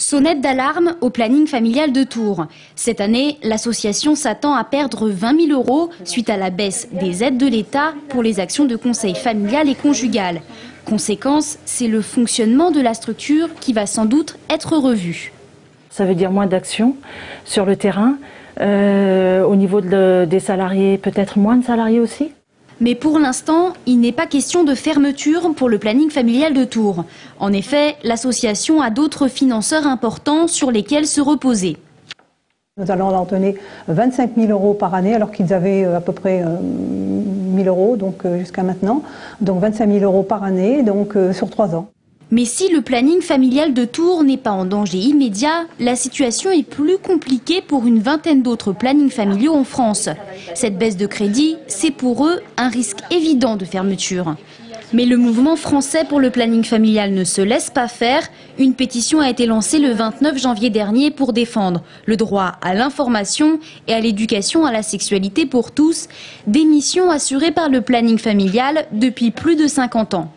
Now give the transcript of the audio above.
Sonnette d'alarme au planning familial de Tours. Cette année, l'association s'attend à perdre 20 000 euros suite à la baisse des aides de l'État pour les actions de conseil familial et conjugal. Conséquence, c'est le fonctionnement de la structure qui va sans doute être revu. Ça veut dire moins d'actions sur le terrain. Euh, au niveau des salariés, peut-être moins de salariés aussi? Mais pour l'instant, il n'est pas question de fermeture pour le planning familial de Tours. En effet, l'association a d'autres financeurs importants sur lesquels se reposer. Nous allons leur donner 25 000 euros par année alors qu'ils avaient euh, à peu près 1 euh, 000 euros euh, jusqu'à maintenant. Donc 25 000 euros par année donc sur trois ans. Mais si le planning familial de Tours n'est pas en danger immédiat, la situation est plus compliquée pour une vingtaine d'autres plannings familiaux en France. Cette baisse de crédit, c'est pour eux un risque évident de fermeture. Mais le mouvement français pour le planning familial ne se laisse pas faire. Une pétition a été lancée le 29 janvier dernier pour défendre le droit à l'information et à l'éducation à la sexualité pour tous, des missions assurées par le planning familial depuis plus de 50 ans.